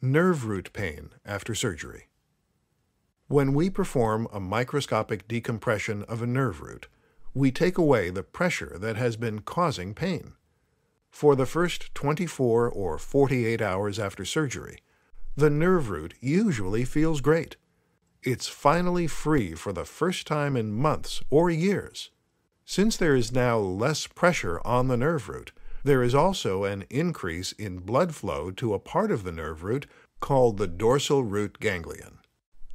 Nerve root pain after surgery. When we perform a microscopic decompression of a nerve root, we take away the pressure that has been causing pain. For the first 24 or 48 hours after surgery, the nerve root usually feels great. It's finally free for the first time in months or years. Since there is now less pressure on the nerve root, there is also an increase in blood flow to a part of the nerve root called the dorsal root ganglion.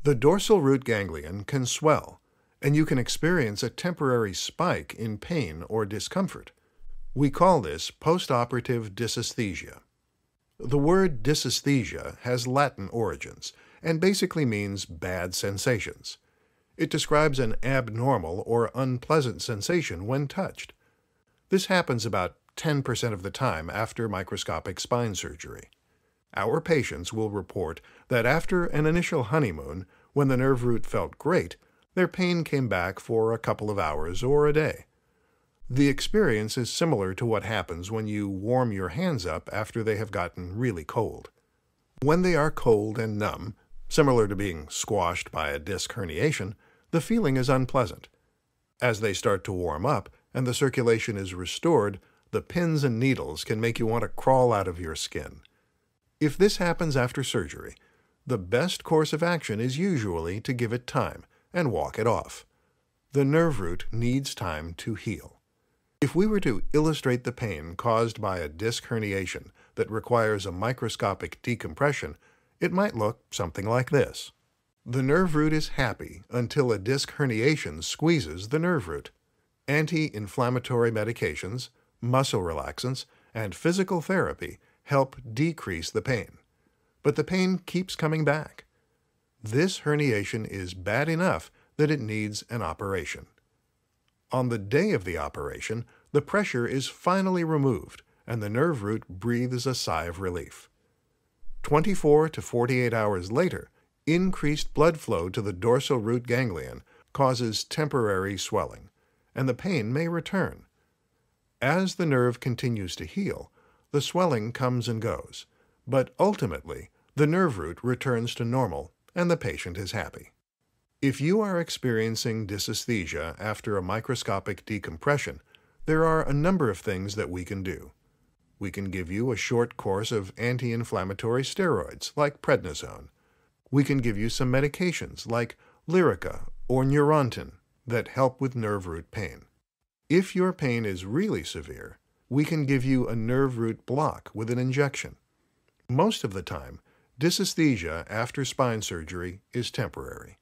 The dorsal root ganglion can swell, and you can experience a temporary spike in pain or discomfort. We call this postoperative dysesthesia. The word dysesthesia has Latin origins and basically means bad sensations. It describes an abnormal or unpleasant sensation when touched. This happens about 10% of the time after microscopic spine surgery. Our patients will report that after an initial honeymoon, when the nerve root felt great, their pain came back for a couple of hours or a day. The experience is similar to what happens when you warm your hands up after they have gotten really cold. When they are cold and numb, similar to being squashed by a disc herniation, the feeling is unpleasant. As they start to warm up and the circulation is restored, the pins and needles can make you want to crawl out of your skin. If this happens after surgery, the best course of action is usually to give it time and walk it off. The nerve root needs time to heal. If we were to illustrate the pain caused by a disc herniation that requires a microscopic decompression, it might look something like this. The nerve root is happy until a disc herniation squeezes the nerve root. Anti-inflammatory medications, muscle relaxants, and physical therapy help decrease the pain. But the pain keeps coming back. This herniation is bad enough that it needs an operation. On the day of the operation, the pressure is finally removed and the nerve root breathes a sigh of relief. 24 to 48 hours later, increased blood flow to the dorsal root ganglion causes temporary swelling, and the pain may return. As the nerve continues to heal, the swelling comes and goes, but ultimately the nerve root returns to normal and the patient is happy. If you are experiencing dysesthesia after a microscopic decompression, there are a number of things that we can do. We can give you a short course of anti-inflammatory steroids like prednisone. We can give you some medications like Lyrica or Neurontin that help with nerve root pain. If your pain is really severe, we can give you a nerve root block with an injection. Most of the time, dysesthesia after spine surgery is temporary.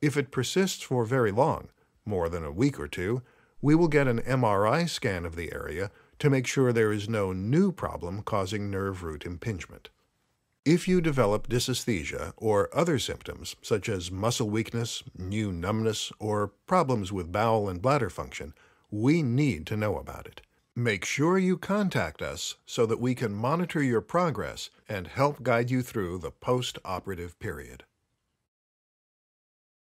If it persists for very long, more than a week or two, we will get an MRI scan of the area to make sure there is no new problem causing nerve root impingement. If you develop dysesthesia or other symptoms, such as muscle weakness, new numbness, or problems with bowel and bladder function, we need to know about it. Make sure you contact us so that we can monitor your progress and help guide you through the post-operative period.